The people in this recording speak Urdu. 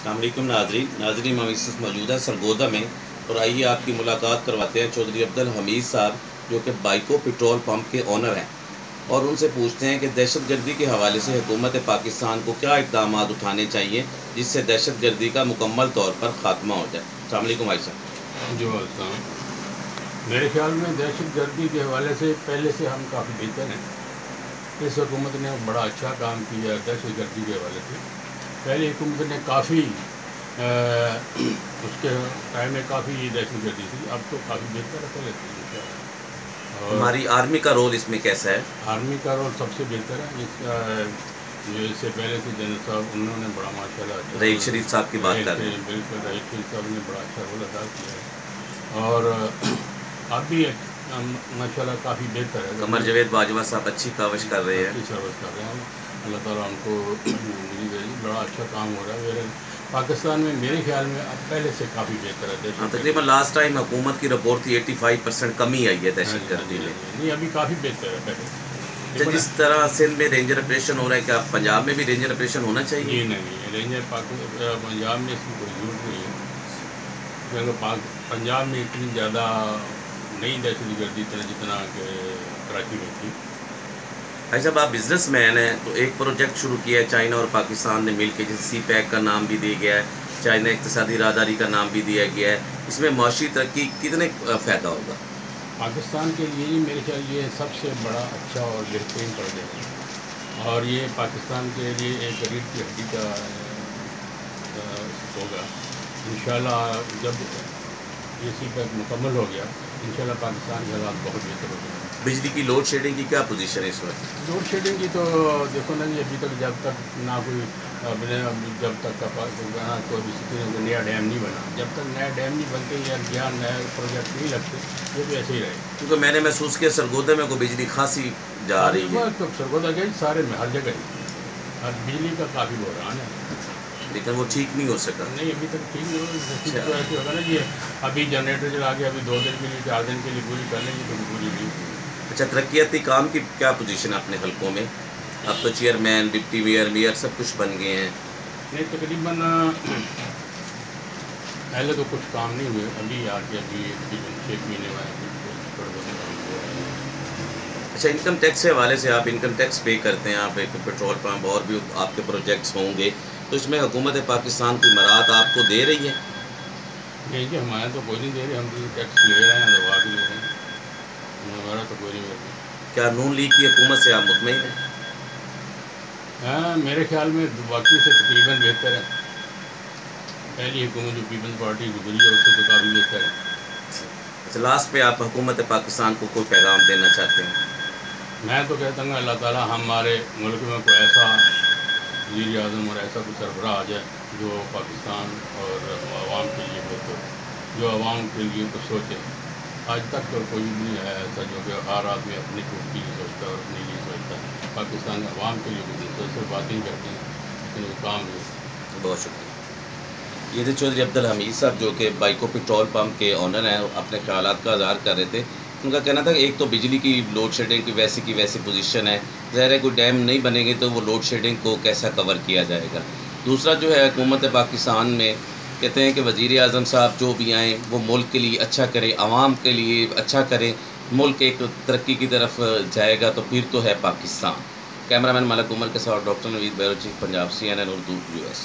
السلام علیکم، ناظرین۔ ناظرین ہم موجود ہیں سرگودا میں اور آئیے آپ کی ملاقات کرواتے ہیں چودھری عبد الحمید صاحب، جو کہ بائیکو پٹرول پمپ کے اونر ہیں۔ اور ان سے پوچھتے ہیں کہ دہشت گردی کے حوالے سے حکومت پاکستان کو کیا اقدامات اٹھانے چاہیے، جس سے دہشت گردی کا مکمل طور پر خاتمہ ہو جائے۔ السلام علیکم بھائی صاحب۔ جی، جو السلام۔ میرے خیال میں دہشت گردی کے حوالے سے پہلے سے ہم کافی بہتر ہیں۔ اس حکومت نے بڑا اچھا کام کیا دہشت گردی کے حوالے سے۔ پہلی حکومت نے کافی اس کے ٹائم میں کافی دہشت گردی تھی اب تو کافی بہتر ہے پہلے سے اور ہماری آرمی کا رول اس میں کیسا ہے؟ آرمی کا رول سب سے بہتر ہے اس کا جو اس سے پہلے سے جنرل صاحب انہوں نے بڑا ماشاء اللہ اچھا رئیس شریف صاحب کی بات کر رہے ہیں۔ بالکل رئیس شریف صاحب نے بڑا اچھا رول ادا کیا ہے۔ اور اب بھی ماشاء اللہ کافی بہتر ہے قمر جوید باجوہ صاحب اچھی کاوش کر رہے ہیں۔ کر رہے ہیں۔ اللہ تعالیٰ ان کو ملی رہی بڑا اچھا کام ہو رہا ہے۔ میرے پاکستان میں میرے خیال میں اب پہلے سے کافی بہتر ہے۔ ہاں تقریباً لاسٹ ٹائم حکومت کی رپورٹ تھی ایٹی فائیو پرسینٹ کمی آئی ہے دہشت گردی میں۔ نہیں ابھی کافی بہتر ہے۔ پہلے جس طرح سندھ میں رینجر آپریشن ہو رہا ہے کیا پنجاب میں بھی رینجر آپریشن ہونا چاہیے؟ نہیں رینجر پنجاب میں اس کی کوئی ضرورت نہیں ہے۔ کیونکہ پاک پنجاب میں اتنی زیادہ نہیں دہشت گردی اتنا جتنا کہ کراچی میں تھی۔ بھائی صاحب، آپ بزنس مین ہیں تو ایک پروجیکٹ شروع کیا ہے، چائنا اور پاکستان نے مل کے جیسے سی پیک کا نام بھی دیا گیا ہے، چائنا اقتصادی راداری کا نام بھی دیا گیا ہے۔ اس میں معاشی ترقی کتنے فائدہ ہوگا؟ پاکستان کے لیے میرے خیال یہ سب سے بڑا اچھا اور بہترین پروجیکٹ ہے۔ اور یہ پاکستان کے لیے ایک ریڑھ کی ہڈی کا ہوگا۔ انشاءاللہ جب یہ سی پیک مکمل ہو گیا، انشاءاللہ پاکستان کے حالات بہت بہتر ہو گئے بجلی کی لوڈ شیڈنگ کی کیا پوزیشن ہے اس وقت؟ لوڈ شیڈنگ کی تو دیکھو نا جی ابھی تک جب تک نہ کوئی جب تک کا نیا ڈیم نہیں بنا۔ جب تک نیا ڈیم نہیں بنتے یا نیا نیا پروجیکٹ نہیں لگتے وہ بھی ایسے ہی رہے۔ کیونکہ میں نے محسوس کیا سرگودے میں کوئی بجلی خاصی جا رہی ہے۔ سرگودا گئی سارے میں ہر جگہ ہر بجلی کا کافی بحران ہے۔ لیکن وہ ٹھیک نہیں ہو سکا۔ نہیں ابھی تک ٹھیک نہیں ہوگا نا جی ابھی جنریٹر چلا کے ابھی دو دن کے لیے چار دن کے لیے پوری کر لیں گے تو پوری نہیں ہوگی۔ اچھا ترقیاتی کام کی کیا پوزیشن ہے اپنے حلقوں میں؟ اب تو چیئرمین ڈپٹی میئر میئر سب کچھ بن گئے ہیں۔ نہیں تقریباً پہلے تو کچھ کام نہیں ہوئے ابھی آ کے ابھی تقریباً چھ مہینے اچھا انکم ٹیکس کے حوالے سے آپ انکم ٹیکس پے کرتے ہیں آپ ایک پیٹرول پمپ اور بھی آپ کے پروجیکٹس ہوں گے۔ تو اس میں حکومت پاکستان کی مراحت آپ کو دے رہی ہے؟ نہیں جی ہمارے تو کوئی نہیں دے رہے ہم ٹیکس لے رہے ہیں لے رہے ہیں۔ ہمارا تو کوئی نہیں کیا نون لیگ کی حکومت سے آپ مطمئن ہیں؟ ہاں میرے خیال میں باقی سے تقریباً بہتر ہے۔ پہلی حکومت جو پیپلز پارٹی گزری ہے اس سے تو کافی بہتر ہے۔ اچھا لاسٹ پہ آپ حکومت پاکستان کو کوئی پیغام دینا چاہتے ہیں؟ میں تو کہتا ہوں اللہ تعالیٰ ہمارے ملک میں کوئی ایسا وزیر اعظم اور ایسا کوئی سربراہ آ جائے جو پاکستان اور عوام کے لیے ہو تو جو عوام کے لیے کچھ سوچے۔ آج تک تو کوئی بھی نہیں ہے ایسا جو کہ ہر آدمی اپنی خود کے لیے سوچتا ہے اور اپنے لیے سوچتا۔ ہے پاکستان عوام کے لیے کچھ نہیں صرف باتیں کرتے ہیں۔ لیکن وہ کام نہیں بہت شکریہ۔ یہ تھے چودھری عبد الحمید صاحب جو کہ بائیکو پٹرول پمپ کے آنر ہیں اپنے خیالات کا اظہار کر رہے تھے۔ ان کا کہنا تھا کہ ایک تو بجلی کی لوڈ شیڈنگ کی ویسی کی ویسی پوزیشن ہے۔ ظاہر ہے کوئی ڈیم نہیں بنے گی تو وہ لوڈ شیڈنگ کو کیسا کور کیا جائے گا۔ دوسرا جو ہے حکومت پاکستان میں کہتے ہیں کہ وزیر اعظم صاحب جو بھی آئیں وہ ملک کے لیے اچھا کریں، عوام کے لیے اچھا کریں۔ ملک ایک ترقی کی طرف جائے گا تو پھر تو ہے پاکستان۔ کیمرہ مین ملک عمر کے ساتھ doctor Naveed Berochi, Punjab C N N Urdu U S